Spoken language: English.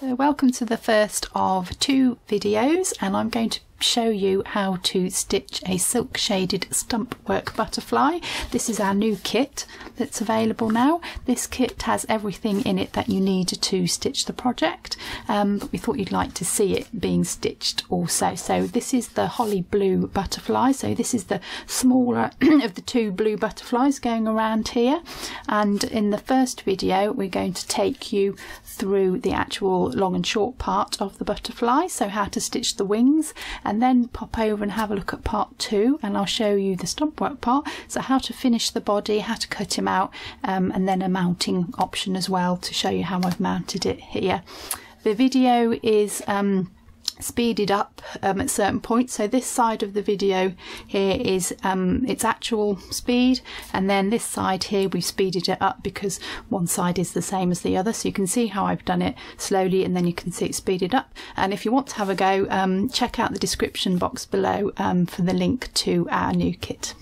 So welcome to the first of two videos and I'm going to show you how to stitch a silk shaded stump work butterfly. This is our new kit that's available now. This kit has everything in it that you need to stitch the project um, but we thought you'd like to see it being stitched also. So this is the holly blue butterfly so this is the smaller of the two blue butterflies going around here and in the first video we're going to take you through the actual long and short part of the butterfly so how to stitch the wings and then pop over and have a look at part two and I'll show you the stump work part. So how to finish the body how to cut him out um, and then a mounting option as well to show you how I've mounted it here. The video is um, speeded up um, at certain points. So this side of the video here is um, its actual speed and then this side here we've speeded it up because one side is the same as the other. So you can see how I've done it slowly and then you can see it speeded up. And if you want to have a go, um, check out the description box below um, for the link to our new kit.